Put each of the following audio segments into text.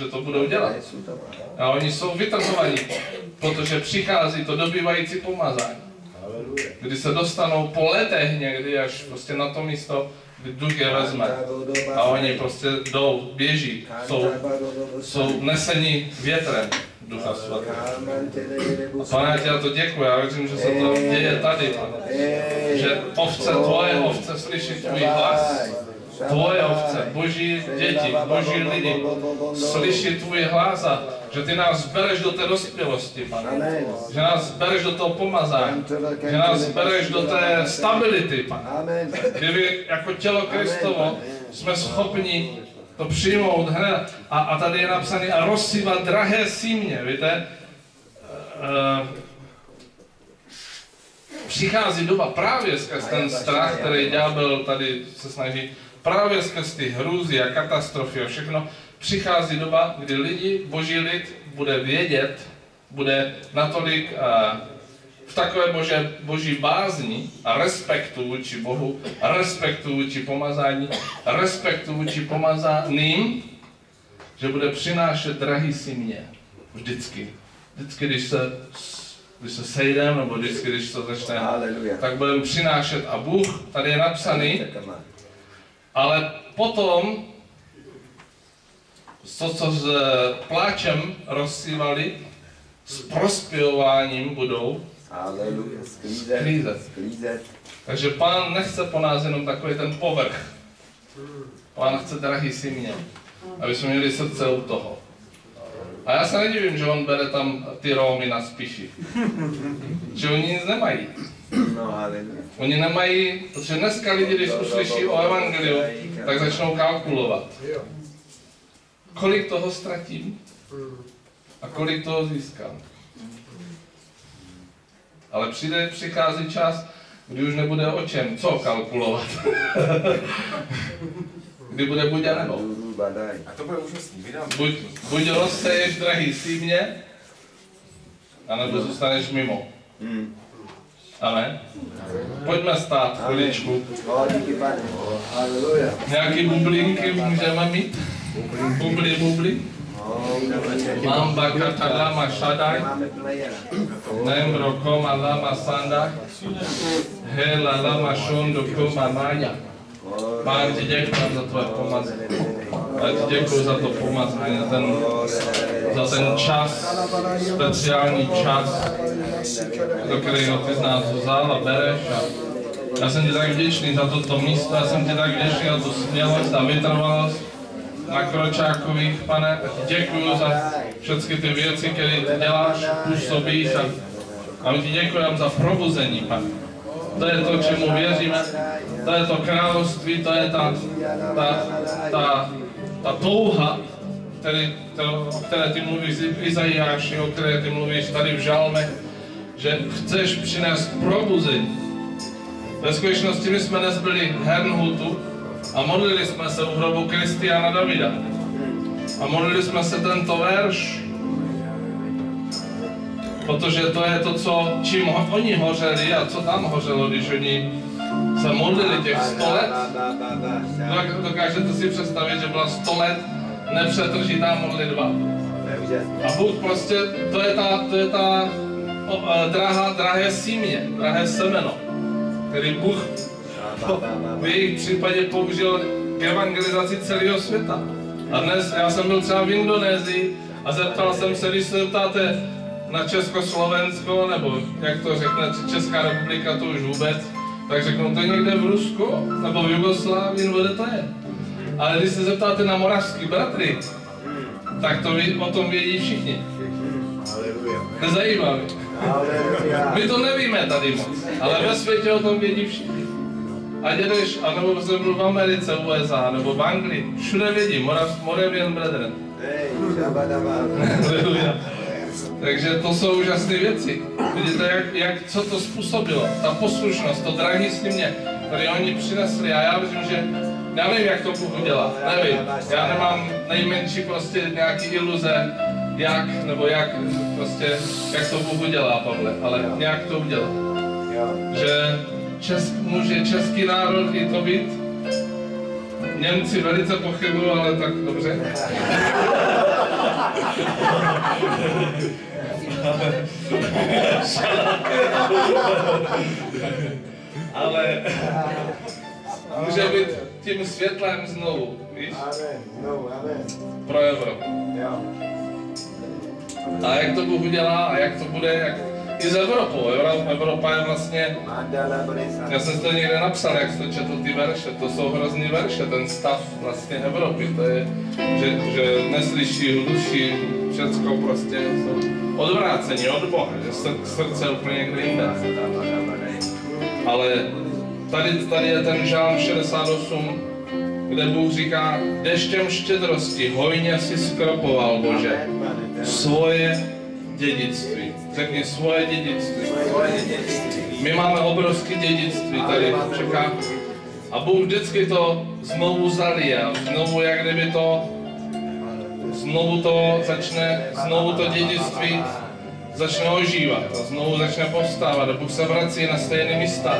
že to budou dělat. A oni jsou vytazovaní, protože přichází to dobývající pomazání. Kdy se dostanou po letech někdy až prostě na to místo, kdy duch je vezme. A oni prostě jdou, běží, jsou, jsou nesení větrem Ducha Svatého. Pane, já ti to děkuji, já věřím, že se to děje tady, pane. Že ovce, tvoje ovce slyší tvůj hlas. Tvoje boží děti, boží lidi, slyší tvůj hlas a že ty nás bereš do té dospělosti, pane. Že nás bereš do toho pomazání. Že nás bereš do té stability, pane. Kdyby jako tělo Kristovo jsme schopni to přijmout hned. A, a tady je napsané a rozsývat drahé símě, víte? Uh, přichází doba právě skrz ten strach, který ďábel tady se snaží, právě skrz ty hrůzy a katastrofy a všechno, přichází doba, kdy lidi, boží lid, bude vědět, bude natolik uh, v takové bože, boží bázni a respektu vůči Bohu, a respektu vůči pomazání, a respektu vůči pomazaným, že bude přinášet drahý si mě. Vždycky. Vždycky, když se, když se sejdeme, nebo vždycky, když to začne, tak budeme přinášet. A Bůh, tady je napsaný, ale potom, to, co s pláčem rozsývali, s prospěvováním budou Aleluja, sklízet, Sklízet. sklízet. Takže pán nechce po nás jenom takový ten povrch. Pán chce drahý si mě, aby jsme měli srdce u toho. A já se nedivím, že on bere tam ty Rómy na spíši. Že oni nic nemají. No. Oni nemají, protože dneska lidi, když uslyší o evangeliu, tak začnou kalkulovat. Kolik toho ztratím a kolik toho získám. Ale přijde, přichází čas, kdy už nebude o čem, co kalkulovat. kdy bude buď a nebo. A to bude úžasný. Buď, buď rozseješ drahý símě, anebo zůstaneš mimo. Hmm. Amen. Pojďme stát chviličku. Nějaký bublinky můžeme mít? Bubli, bubli. Mám bakata lama šadaj. Nembro koma lama sanda. Hela lama shondo koma naya. Pán ti děkuji za tvoje pomazání. Já ti děkuji za to pomazání, za ten, za ten čas, speciální čas, do kterého ty z nás vzal a bereš. A já jsem ti tak vděčný za toto místo, já jsem ti tak vděčný za tu smělost a vytrvalost na Kročákových, pane. Ti děkuji za všechny ty věci, které děláš, působíš a, a my ti děkujeme za probuzení, pane. To je to, čemu věříme, to je to království, to je ta, ta, ta, ta touha, který, o které ty mluvíš v Izajáši, o které ty mluvíš tady v Žalme, že chceš přinést probuzení. Ve skutečnosti my jsme dnes byli v Hernhutu a modlili jsme se u hrobu Kristiana Davida. A modlili jsme se tento verš, protože to je to, co, čím ho, oni hořeli a co tam hořelo, když oni se modlili těch 100 let. Tak dokážete si představit, že byla 100 let nepřetržitá modlitba. A Bůh prostě, to je ta, to je ta o, e, drahá, drahé símě, drahé semeno, který Bůh v jejich případě použil k evangelizaci celého světa. A dnes, já jsem byl třeba v Indonésii a zeptal jsem se, když se zeptáte na Československo, nebo jak to řekne, Česká republika, to už vůbec, tak řeknou, to je někde v Rusku, nebo v Jugoslávii, nebo kde to je. Ale když se zeptáte na moravský bratry, tak to ví, o tom vědí všichni. Haleluja. My to nevíme tady moc, ale ve světě o tom vědí všichni. A jdeš, anebo jsem byl v Americe, USA, nebo v Anglii, všude vědí, Morav, Moravian Brethren. Hej. Takže to jsou úžasné věci. Vidíte, jak, jak, co to způsobilo. Ta poslušnost, to drahý s mě, které oni přinesli. A já věřím, že nevím, jak to Bůh udělá. Nevím. Já nemám nejmenší prostě nějaký iluze, jak, nebo jak, prostě, jak to Bůh udělá, Pavle. Ale nějak to udělá. Že česk, může český národ i to být. Němci velice pochybují, ale tak dobře. Ale může být tím světlem znovu, víš, pro Evropu. A jak to Bůh udělá a jak to bude, jak i s Evropou. Evro- Evropa je vlastně, já jsem to někde napsal, jak jsi to četl ty verše, to jsou hrozný verše, ten stav vlastně Evropy, to je, že, že neslyší, hluší, všecko prostě jsou odvrácení od Boha, že sr- srdce je úplně někde jinde. Ale tady, tady je ten žálm 68, kde Bůh říká, deštěm štědrosti hojně si skropoval, Bože, svoje dědictví. Řekni svoje dědictví. My máme obrovské dědictví tady v Čechách. A Bůh vždycky to znovu zalije. Znovu jak kdyby to, znovu to začne, znovu to dědictví začne ožívat a znovu začne povstávat a Bůh se vrací na stejné místa.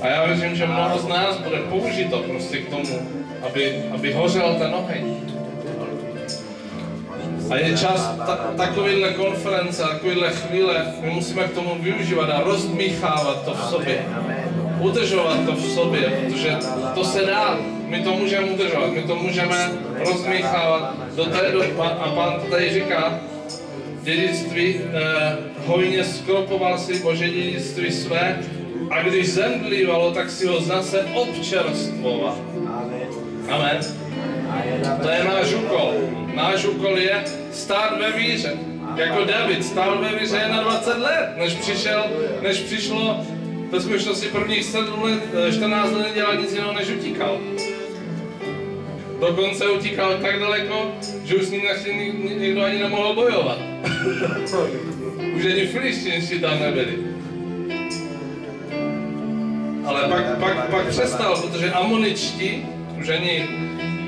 A já věřím, že mnoho z nás bude použito prostě k tomu, aby, aby hořel ten oheň. A je čas ta, takovýhle konference, takovýhle chvíle, my musíme k tomu využívat a rozdmíchávat to v sobě. Udržovat to v sobě, protože to se dá. My to můžeme udržovat, my to můžeme rozdmíchávat do té doby. A pán to tady říká, dědictví, eh, hojně skropoval si Bože dědictví své a když zemdlívalo, tak si ho zase občerstvoval. Amen. To je náš úkol. Náš úkol je stát ve víře. Jako David stál ve víře na 20 let, než přišel, než přišlo ve skutečnosti prvních 7 let, eh, 14 let nedělal nic jiného, než utíkal. Dokonce utíkal tak daleko, že už s ním nikdo ani nemohl bojovat. už ani filištinští tam nebyli. Ale pak, pak, pak přestal, protože amoničtí, ani,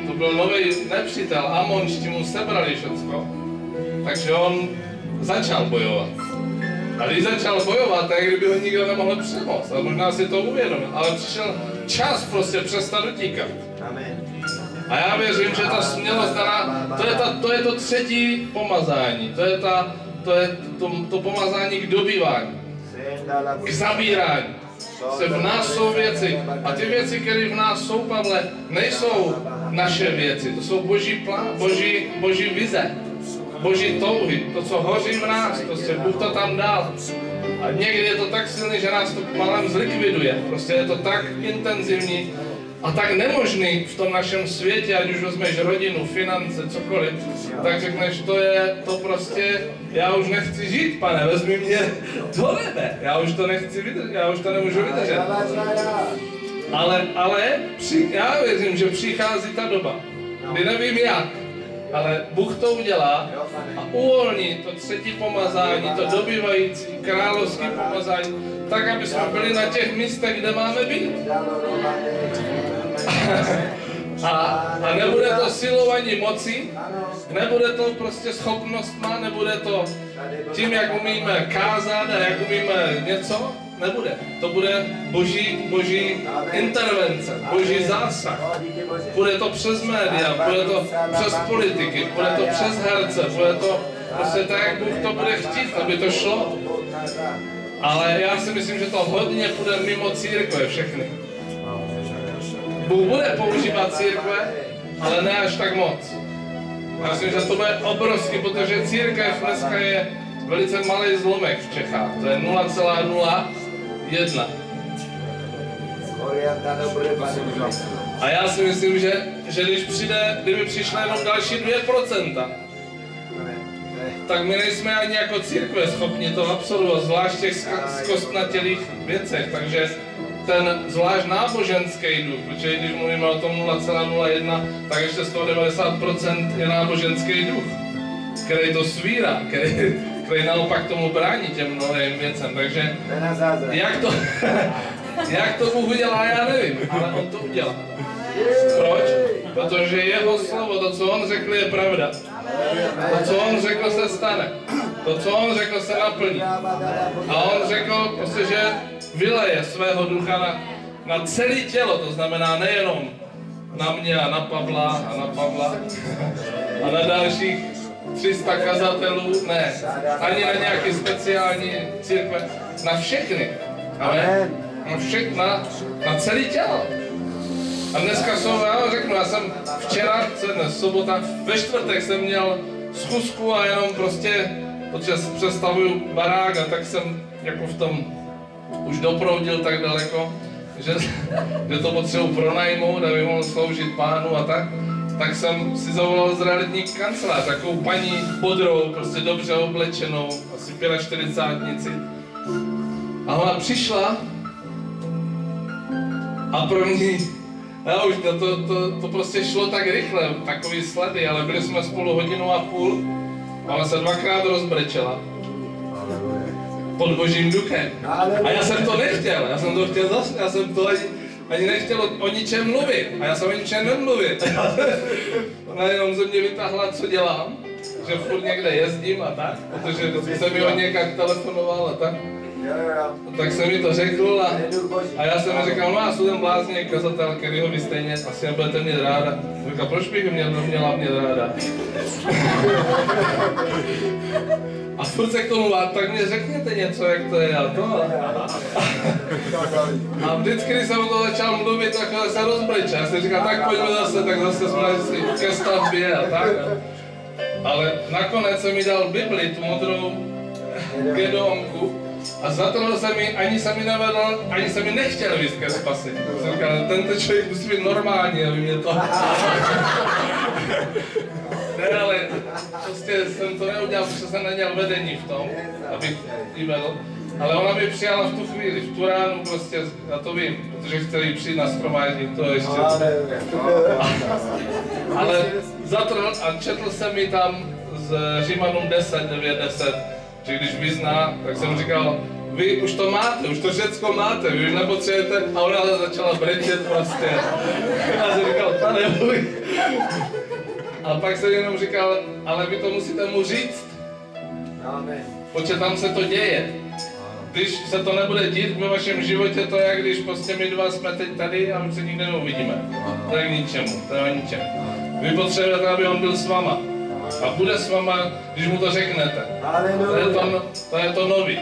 to byl nový nepřítel, amončtí mu sebrali všecko, takže on začal bojovat. A když začal bojovat, tak kdyby ho nikdo nemohl přemoct, a možná si to uvědomil, ale přišel čas prostě přestat utíkat. A já věřím, že ta smělost daná, to je, ta, to je to třetí pomazání, to je, ta, to, je to, to pomazání k dobývání, k zabírání. Se v nás jsou věci a ty věci, které v nás jsou, Pavle, nejsou naše věci, to jsou boží plán, boží, boží vize, boží touhy, to, co hoří v nás, prostě Bůh to tam dal. A někdy je to tak silný, že nás to malem zlikviduje. Prostě je to tak intenzivní a tak nemožný v tom našem světě, ať už vezmeš rodinu, finance, cokoliv, tak řekneš, to je, to prostě, já už nechci žít, pane, vezmi mě do nebe, já už to nechci vydržet, já už to nemůžu vydržet. Ale, ale při, já věřím, že přichází ta doba, kdy nevím jak, ale Bůh to udělá a uvolní to třetí pomazání, to dobývající královské pomazání, tak, aby jsme byli na těch místech, kde máme být. A, a nebude to silou ani mocí, nebude to prostě schopnostma, nebude to tím, jak umíme kázat a jak umíme něco, nebude. To bude boží, boží intervence, boží zásah. Bude to přes média, bude to přes politiky, bude to přes herce, bude to prostě tak, jak Bůh to bude chtít, aby to šlo. Ale já si myslím, že to hodně půjde mimo církve všechny. Bůh bude používat církve, ale ne až tak moc. Já myslím, že to bude obrovský, protože církev dneska je velice malý zlomek v Čechách. To je 0,01. A já si myslím, že, že když přijde, kdyby přišly jenom další 2%, tak my nejsme ani jako církve schopni to absorbovat, zvlášť těch zkostnatělých věcech. Takže ten zvlášť náboženský duch, protože když mluvíme o tom 0,01, tak ještě z toho 90% je náboženský duch, který to svírá, který, který naopak tomu brání těm novým věcem. Takže jak to, jak to Bůh udělá, já nevím, ale on to udělá. Proč? Protože jeho slovo, to, co on řekl, je pravda. To, co on řekl, se stane. To, co on řekl, se naplní. A on řekl prostě, že vyleje svého ducha na, na celé tělo, to znamená nejenom na mě a na Pavla a na Pavla a na dalších 300 kazatelů, ne. Ani na nějaké speciální církve. Na všechny. Amen. Na všechna, na celý tělo. A dneska jsou, já řeknu, já jsem včera, co je dnes, sobota, ve čtvrtek jsem měl schůzku a jenom prostě, protože přestavuju barák a tak jsem jako v tom už doproudil tak daleko, že, že to potřebuji pronajmout, aby mohl sloužit pánu a tak, tak jsem si zavolal z realitní kancelář, takovou paní bodrou, prostě dobře oblečenou, asi 45 A ona přišla a pro mě, já už to, to, to, to prostě šlo tak rychle, takový sledy, ale byli jsme spolu hodinu a půl ona se dvakrát rozbrečela pod božím duchem. A já jsem to nechtěl, já jsem to chtěl zase, já jsem to ani, ani nechtěl o, o ničem mluvit. A já jsem o ničem nemluvit. Ona jenom ze mě vytáhla, co dělám, že furt někde jezdím a tak, protože jsem mi od někak telefonoval a tak. Tak jsem mi to řekl a, a já jsem mi říkal, no já jsem ten blázně kazatel, kterýho vy stejně asi nebudete mít ráda. Říkal, proč bych mě měla mít ráda? A furt se k tomu má, tak mě řekněte něco, jak to je a to. A vždycky, když jsem o to začal mluvit, tak se rozbrečel. Já jsem říkal, tak pojďme zase, tak zase jsme ke stavbě a tak. Ale nakonec jsem mi dal Bibli, tu modrou Gedeonku, a zatrhl se mi, ani se mi nevedl, ani se mi nechtěl víc ke spasi. Jsem říkal, tento člověk musí být normální, aby mě to... ne, ale prostě jsem to neudělal, protože jsem neměl vedení v tom, abych jí vedl. Ale ona by přijala v tu chvíli, v tu ránu prostě, já to vím, protože chtěli přijít na schromáždění, to ještě... Ale zatrhl a četl jsem mi tam z Římanům 10, 9, 10, že když vyzná, tak jsem říkal, vy už to máte, už to všecko máte, vy už nepotřebujete, a ona začala brečet prostě. A jsem říkal, pane můj. A pak jsem jenom říkal, ale vy to musíte mu říct, protože tam se to děje. Když se to nebude dít ve vašem životě, to je když prostě my dva jsme teď tady a my se nikdy neuvidíme. To je k ničemu, to je o ničem. Vy potřebujete, aby on byl s váma. A bude s váma, když mu to řeknete. To je to, to, je to nový.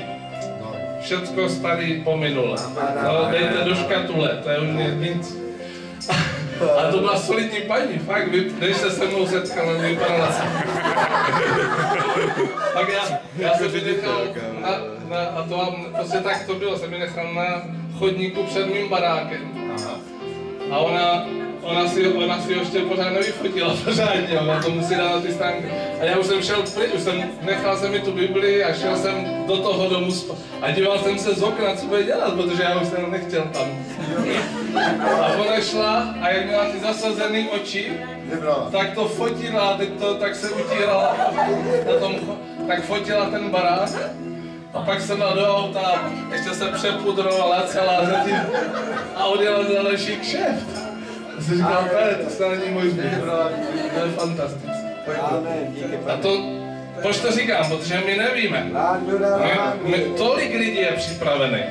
Všecko starý pominule. No, dejte do škatule, to je už nic. A to byla solidní paní, fakt, vy, když se se mnou setkala, vypadala se. tak já, já jsem vynechal na, na, a to mám, prostě tak to bylo, jsem vynechal na chodníku před mým barákem. A ona, ona si, ona si ještě pořád nevyfotila pořádně, ona to musí dát na ty stránky. A já už jsem šel pryč, už jsem, nechal jsem mi tu Bibli a šel jsem do toho domu sp- a díval jsem se z okna, co bude dělat, protože já už jsem nechtěl tam. A ona šla a jak měla ty zasazený oči, tak to fotila, teď to tak se utírala na tom, tak fotila ten barák. A pak jsem dal do auta, ještě se přepudrovala celá zatím a odjela za další kšeft. A jsem říkal, to se není možné, to je fantastické. A to, proč to říkám, protože my nevíme. My, my, tolik lidí je připravený,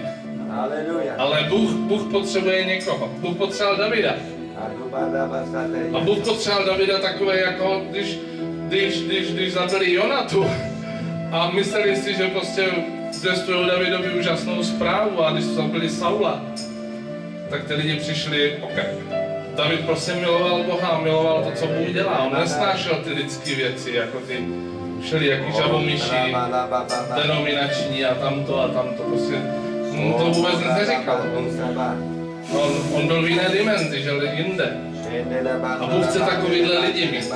ale Bůh, Bůh potřebuje někoho. Bůh potřeboval Davida. A Bůh potřeboval Davida takové, jako když, když, když, když zabili Jonatu a mysleli si, že prostě zdestrují Davidovi úžasnou zprávu a když zabili Saula, tak ty lidi přišli, ok, David prostě miloval Boha, miloval to, co Bůh dělá. On nesnášel ty lidské věci, jako ty všelijaký žabomyší, denominační a tamto a tamto. Prostě on to vůbec nic neříkal. On, on, on byl v jiné dimenzi, žil jinde. A Bůh chce takovýhle lidi mít.